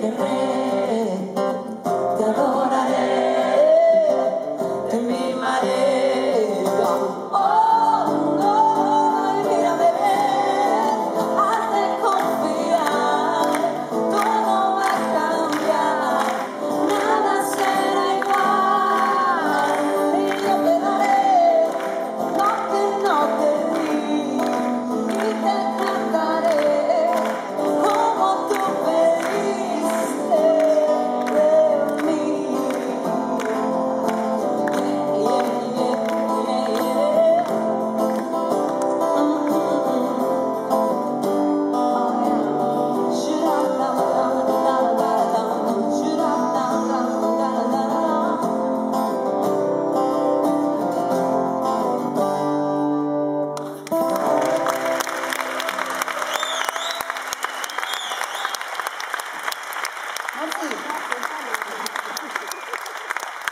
the way. Merci.